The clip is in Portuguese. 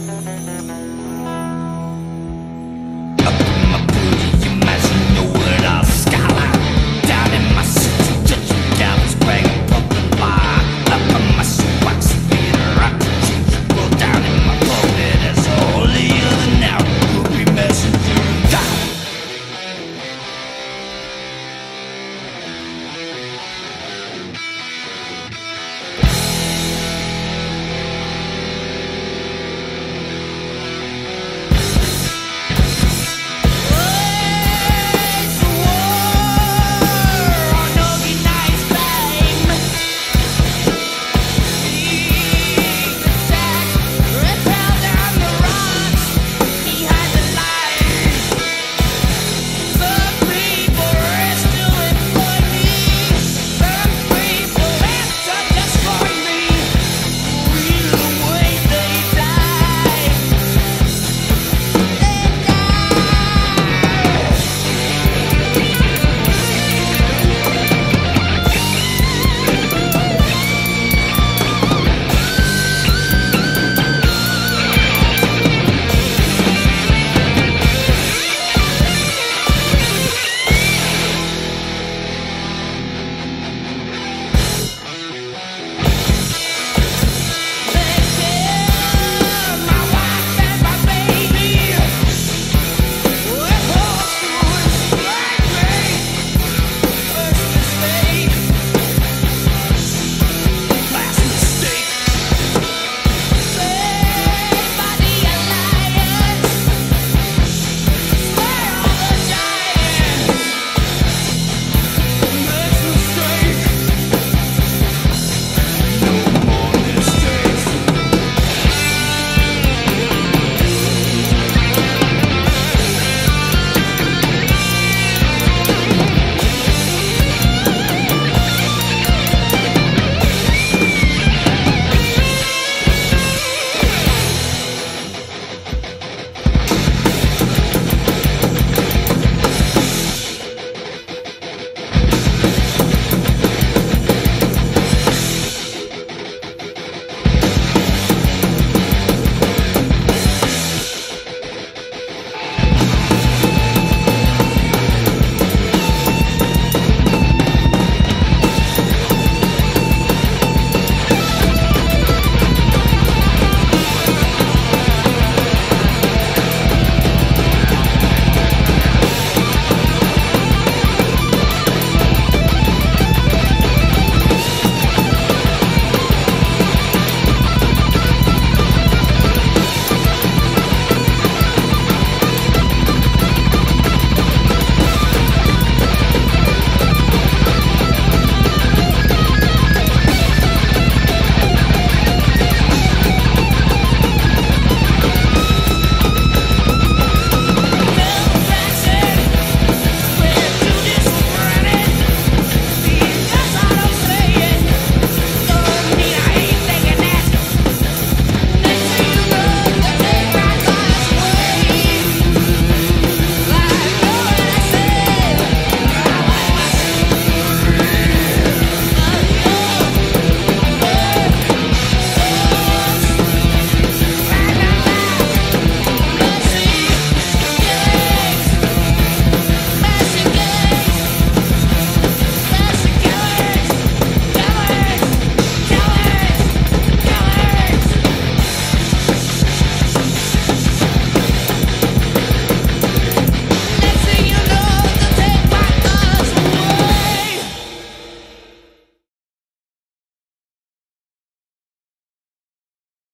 Música